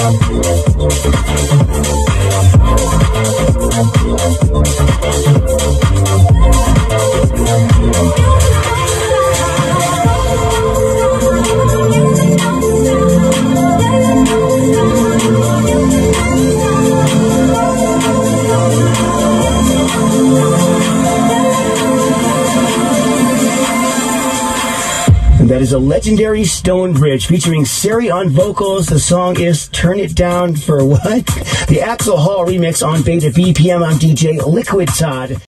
Thank you. That is a legendary StoneBridge featuring Seri on vocals. The song is Turn It Down for What? The Axel Hall remix on Beta BPM. I'm DJ Liquid Todd.